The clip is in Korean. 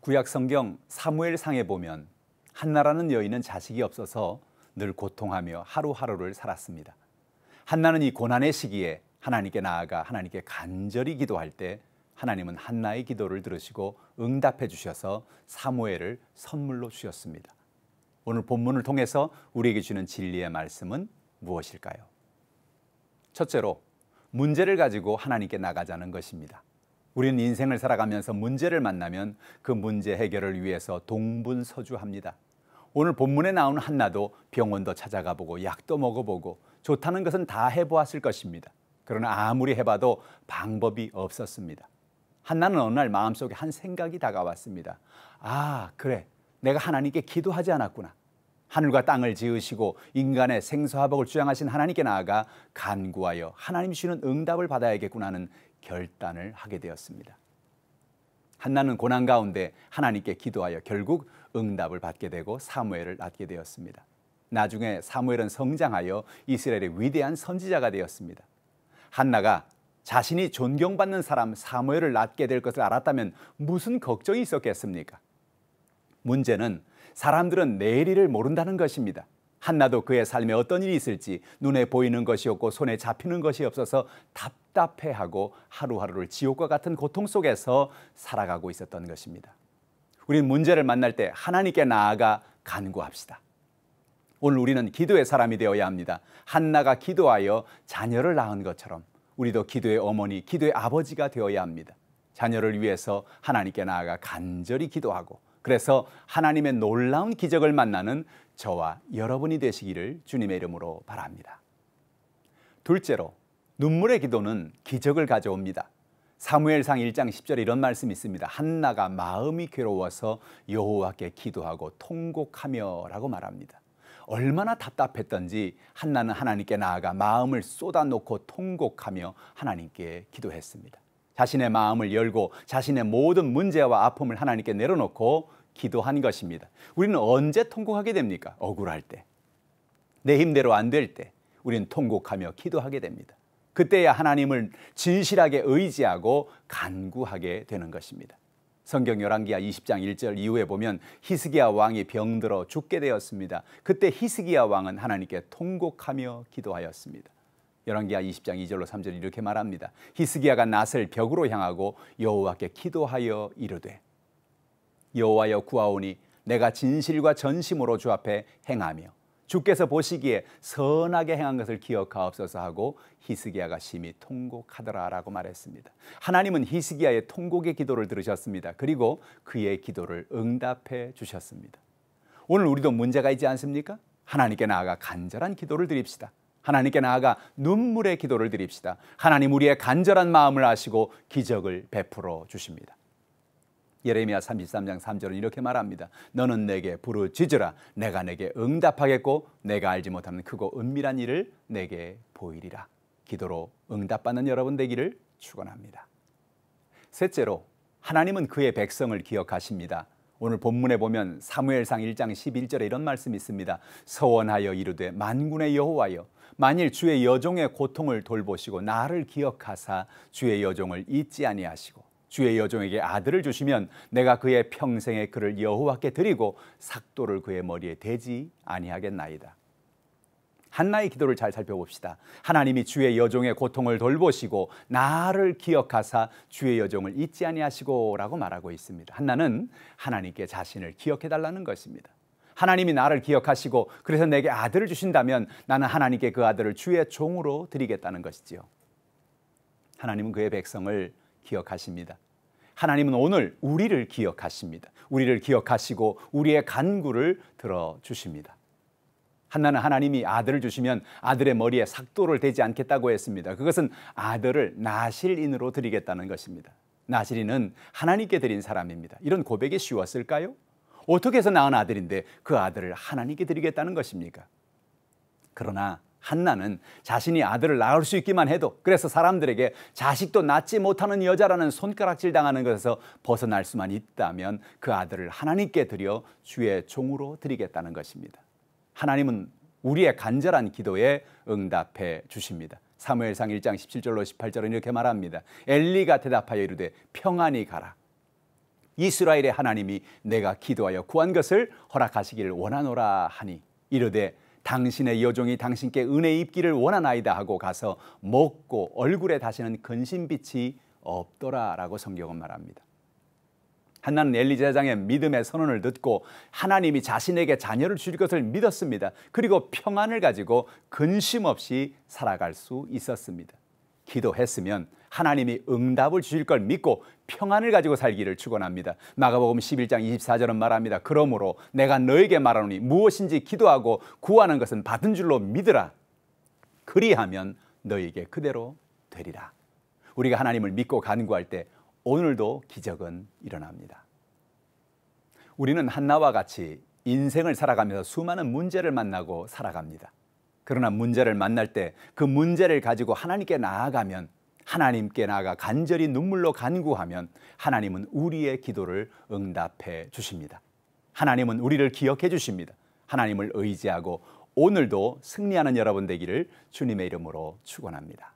구약 성경 사무엘상에 보면 한나라는 여인은 자식이 없어서 늘 고통하며 하루하루를 살았습니다. 한나는 이 고난의 시기에 하나님께 나아가 하나님께 간절히 기도할 때 하나님은 한나의 기도를 들으시고 응답해 주셔서 사무엘을 선물로 주셨습니다. 오늘 본문을 통해서 우리에게 주는 진리의 말씀은 무엇일까요? 첫째로 문제를 가지고 하나님께 나가자는 것입니다. 우리는 인생을 살아가면서 문제를 만나면 그 문제 해결을 위해서 동분서주합니다. 오늘 본문에 나오는 한나도 병원도 찾아가 보고 약도 먹어보고 좋다는 것은 다 해보았을 것입니다. 그러나 아무리 해봐도 방법이 없었습니다. 한나는 어느 날 마음속에 한 생각이 다가왔습니다. 아, 그래. 내가 하나님께 기도하지 않았구나. 하늘과 땅을 지으시고 인간의 생사화복을 주장하신 하나님께 나아가 간구하여 하나님 주시는 응답을 받아야겠구나 하는 결단을 하게 되었습니다. 한나는 고난 가운데 하나님께 기도하여 결국 응답을 받게 되고 사무엘을 낳게 되었습니다. 나중에 사무엘은 성장하여 이스라엘의 위대한 선지자가 되었습니다. 한나가 자신이 존경받는 사람 사무엘을 낳게 될 것을 알았다면 무슨 걱정이 있었겠습니까? 문제는 사람들은 내일을 모른다는 것입니다. 한나도 그의 삶에 어떤 일이 있을지 눈에 보이는 것이 없고 손에 잡히는 것이 없어서 답답해하고 하루하루를 지옥과 같은 고통 속에서 살아가고 있었던 것입니다. 우리는 문제를 만날 때 하나님께 나아가 간구합시다. 오늘 우리는 기도의 사람이 되어야 합니다. 한나가 기도하여 자녀를 낳은 것처럼 우리도 기도의 어머니, 기도의 아버지가 되어야 합니다. 자녀를 위해서 하나님께 나아가 간절히 기도하고 그래서 하나님의 놀라운 기적을 만나는 저와 여러분이 되시기를 주님의 이름으로 바랍니다. 둘째로 눈물의 기도는 기적을 가져옵니다. 사무엘상 1장 10절에 이런 말씀이 있습니다. 한나가 마음이 괴로워서 여호와께 기도하고 통곡하며라고 말합니다. 얼마나 답답했던지 한나는 하나님께 나아가 마음을 쏟아놓고 통곡하며 하나님께 기도했습니다. 자신의 마음을 열고 자신의 모든 문제와 아픔을 하나님께 내려놓고 기도한 것입니다. 우리는 언제 통곡하게 됩니까? 억울할 때. 내 힘대로 안 될 때. 우리는 통곡하며 기도하게 됩니다. 그때야 하나님을 진실하게 의지하고 간구하게 되는 것입니다. 성경 열왕기하 20장 1절 이후에 보면 히스기야 왕이 병들어 죽게 되었습니다. 그때 히스기야 왕은 하나님께 통곡하며 기도하였습니다. 열왕기하 20장 2절로 3절 이렇게 말합니다. 히스기야가 낫을 벽으로 향하고 여호와께 기도하여 이르되 여호와여 구하오니 내가 진실과 전심으로 주 앞에 행하며 주께서 보시기에 선하게 행한 것을 기억하옵소서 하고 히스기야가 심히 통곡하더라라고 말했습니다. 하나님은 히스기야의 통곡의 기도를 들으셨습니다. 그리고 그의 기도를 응답해 주셨습니다. 오늘 우리도 문제가 있지 않습니까? 하나님께 나아가 간절한 기도를 드립시다. 하나님께 나아가 눈물의 기도를 드립시다. 하나님 우리의 간절한 마음을 아시고 기적을 베풀어 주십니다. 예레미야 33장 3절은 이렇게 말합니다. 너는 내게 부르짖으라 내가 내게 응답하겠고 내가 알지 못하는 크고 은밀한 일을 내게 보이리라. 기도로 응답받는 여러분 되기를 축원합니다. 셋째로 하나님은 그의 백성을 기억하십니다. 오늘 본문에 보면 사무엘상 1장 11절에 이런 말씀이 있습니다. 서원하여 이르되 만군의 여호와여 만일 주의 여종의 고통을 돌보시고 나를 기억하사 주의 여종을 잊지 아니하시고 주의 여종에게 아들을 주시면 내가 그의 평생의 그를 여호와께 드리고 삭도를 그의 머리에 대지 아니하겠나이다. 한나의 기도를 잘 살펴봅시다. 하나님이 주의 여종의 고통을 돌보시고 나를 기억하사 주의 여종을 잊지 아니하시고라고 말하고 있습니다. 한나는 하나님께 자신을 기억해 달라는 것입니다. 하나님이 나를 기억하시고 그래서 내게 아들을 주신다면 나는 하나님께 그 아들을 주의 종으로 드리겠다는 것이지요. 하나님은 그의 백성을 기억하십니다. 하나님은 오늘 우리를 기억하십니다. 우리를 기억하시고 우리의 간구를 들어 주십니다. 한나는 하나님이 아들을 주시면 아들의 머리에 삭도를 대지 않겠다고 했습니다. 그것은 아들을 나실인으로 드리겠다는 것입니다. 나실인은 하나님께 드린 사람입니다. 이런 고백이 쉬웠을까요? 어떻게 해서 낳은 아들인데 그 아들을 하나님께 드리겠다는 것입니까? 그러나 한나는 자신이 아들을 낳을 수 있기만 해도 그래서 사람들에게 자식도 낳지 못하는 여자라는 손가락질 당하는 것에서 벗어날 수만 있다면 그 아들을 하나님께 드려 주의 종으로 드리겠다는 것입니다. 하나님은 우리의 간절한 기도에 응답해 주십니다. 사무엘상 1장 17절로 18절은 이렇게 말합니다. 엘리가 대답하여 이르되 평안히 가라. 이스라엘의 하나님이 내가 기도하여 구한 것을 허락하시기를 원하노라 하니 이르되 당신의 여종이 당신께 은혜 입기를 원하나이다 하고 가서 먹고 얼굴에 다시는 근심빛이 없더라라고 성경은 말합니다. 한나는 엘리 제사장의 믿음의 선언을 듣고 하나님이 자신에게 자녀를 줄 것을 믿었습니다. 그리고 평안을 가지고 근심 없이 살아갈 수 있었습니다. 기도했으면 하나님이 응답을 주실 걸 믿고 평안을 가지고 살기를 축원합니다. 마가복음 11장 24절은 말합니다. 그러므로 내가 너에게 말하노니 무엇인지 기도하고 구하는 것은 받은 줄로 믿으라. 그리하면 너에게 그대로 되리라. 우리가 하나님을 믿고 간구할 때 오늘도 기적은 일어납니다. 우리는 한나와 같이 인생을 살아가면서 수많은 문제를 만나고 살아갑니다. 그러나 문제를 만날 때 그 문제를 가지고 하나님께 나아가면 하나님께 나아가 간절히 눈물로 간구하면 하나님은 우리의 기도를 응답해 주십니다. 하나님은 우리를 기억해 주십니다. 하나님을 의지하고 오늘도 승리하는 여러분 되기를 주님의 이름으로 축원합니다.